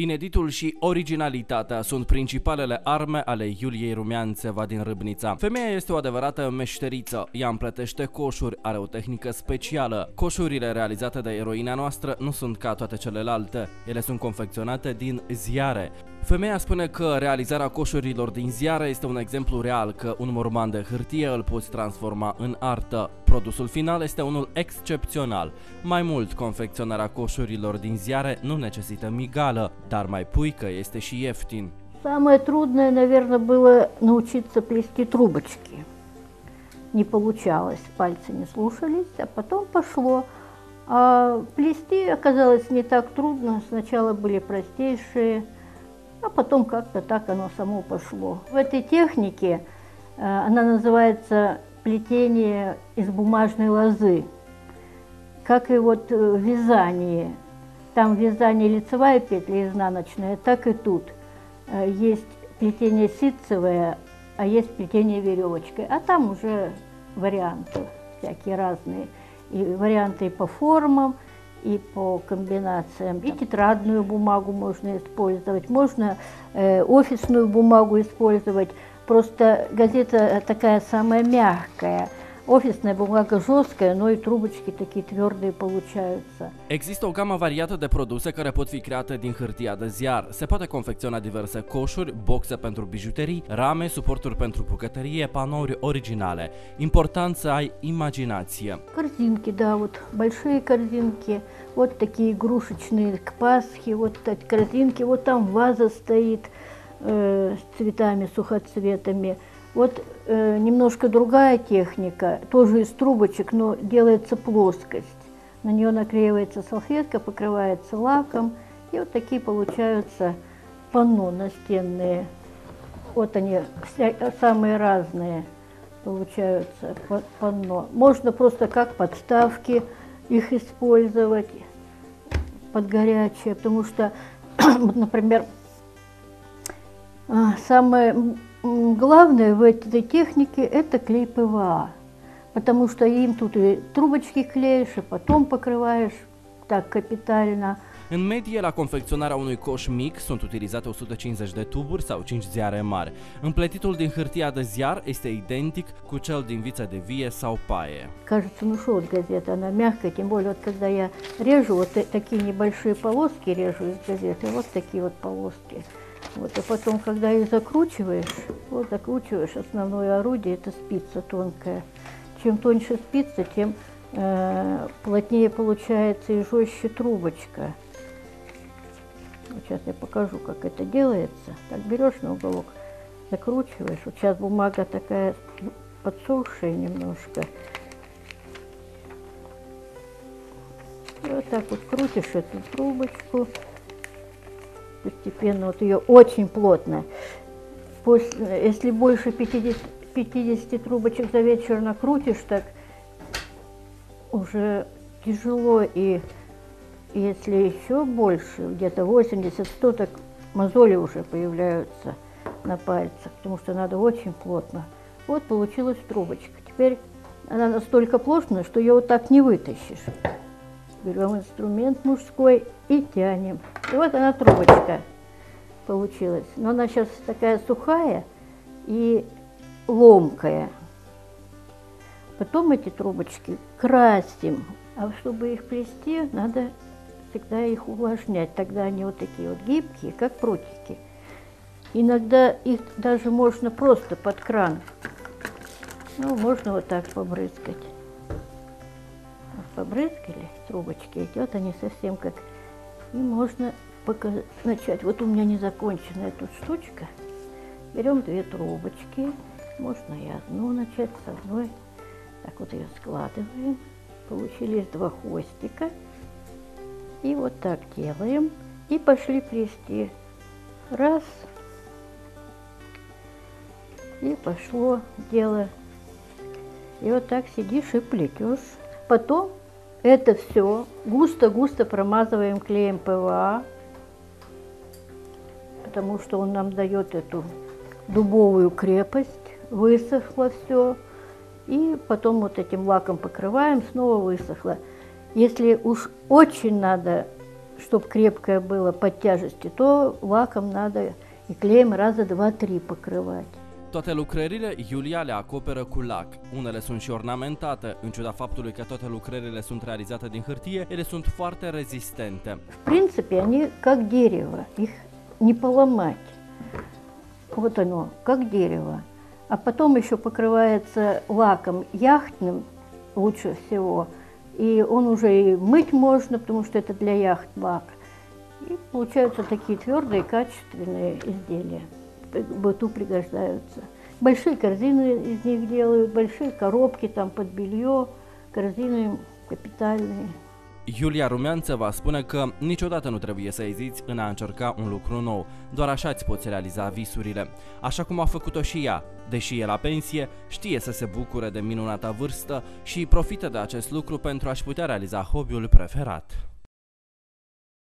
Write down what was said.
Ineditul și originalitatea sunt principalele arme ale Iuliei Rumianțeva din Râbnița. Femeia este o adevărată meșteriță. Ea împletește coșuri, are o tehnică specială. Coșurile realizate de eroina noastră nu sunt ca toate celelalte. Ele sunt confecționate din ziare. Femeia spune că realizarea coșurilor din ziare este un exemplu real că un morman de hârtie îl poți transforma în artă. Produsul final este unul excepțional. Mai mult, confecționarea coșurilor din ziare nu necesită migală, dar mai puică este și ieftin. Самое трудное, наверное, было научиться плести трубочки. Не получалось, пальцы не слушались, а потом пошло. А плести оказалось не так трудно. Сначала были простейшие, а потом как-то так оно само пошло. В этой технике, э, она называется плетение из бумажной лозы, как и вот э, вязание. Там вязание лицевая петля изнаночная, так и тут. Э, есть плетение ситцевое, а есть плетение веревочкой. А там уже варианты всякие разные. И варианты по формам, и по комбинациям. И тетрадную бумагу можно использовать, можно э, офисную бумагу использовать. Просто газета такая самая mягкая. Офисная бумага жесткая, но и трубочки такие твердые получаются. Există o gamă variată de produse care pot fi create din hârtia de ziar. Se poate confecționa diverse coșuri, boxe pentru bijuterii, rame, suporturi pentru bucătărie, panouri originale. Important să ai imaginație. Корзинки, да, вот большие корзинки, вот такие игрушечные к Пасхе, вот эти корзинки, вот там ваза стоит э, с цветами, сухоцветами. Вот э, немножко другая техника, тоже из трубочек, но делается плоскость. На нее наклеивается салфетка, покрывается лаком, и вот такие получаются панно настенные. Вот они самые разные получаются па- панно. Можно просто как подставки их использовать под горячее, потому что, например, а, самое главное в этой технике – это клей ПВА, потому что им тут и трубочки клеишь, и потом покрываешь так капитально. În medie, la confecționarea unui coș mic sunt utilizate 150 de tuburi sau 5 ziare mari. Împletitul din hârtia de ziar este identic cu cel din viță de vie sau paie. Кажется, ну что вот газета, она мягкая, тем более вот когда я режу, вот та- такие небольшие полоски режу из газеты, вот такие вот полоски. Вот, а потом, когда их закручиваешь, вот закручиваешь, основное орудие – это спица тонкая. Чем тоньше спица, тем э, плотнее получается и жестче трубочка. Вот сейчас я покажу, как это делается. Так берешь на уголок, закручиваешь. Вот сейчас бумага такая подсохшая немножко. Вот так вот крутишь эту трубочку. Постепенно вот ее очень плотно. После, если больше 50, 50 трубочек за вечер накрутишь, так уже тяжело. И если еще больше, где-то 80-100, так мозоли уже появляются на пальцах, потому что надо очень плотно. Вот получилась трубочка. Теперь она настолько плотная, что ее вот так не вытащишь. Берем инструмент мужской и тянем. И вот она трубочка получилась. Но она сейчас такая сухая и ломкая. Потом эти трубочки красим. А чтобы их плести, надо всегда их увлажнять. Тогда они вот такие вот гибкие, как прутики. Иногда их даже можно просто под кран. Ну, можно вот так побрызгать. Побрызгали трубочки, и вот они совсем как... И можно пока начать. Вот у меня не законченная тут штучка. Берем две трубочки, можно и одну начать с одной. Так вот ее складываем. Получились два хвостика. И вот так делаем. И пошли плести. Раз. И пошло дело. И вот так сидишь и плетешь. Потом это все густо-густо промазываем клеем ПВА, потому что он нам дает эту дубовую крепость. Высохло все. И потом вот этим лаком покрываем, снова высохло. Если уж очень надо чтобы крепкое было под тяжестью, то лаком надо и клеем раза два-три покрывать. Toate lucrările Iulia le acoperă cu lac. Unele sunt și ornamentate, în ciuda faptului că toate lucrările sunt realizate din hârtie, ele sunt foarte rezistente. В принципе, они как дерево, их не поломать. Вот оно, как дерево. А потом еще покрывается лаком яхтным лучше всего. И он уже и мыть можно, потому что это для яхт лак. И получаются такие твердые, качественные изделия. К быту пригождаются. Большие корзины из них делают, большие коробки там под белье, корзины капитальные. Iulia Rumeanțeva spune că niciodată nu trebuie să eziți în a încerca un lucru nou, doar așa îți poți realiza visurile. Așa cum a făcut-o și ea, deși e la pensie, știe să se bucure de minunata vârstă și profită de acest lucru pentru a-și putea realiza hobby-ul preferat.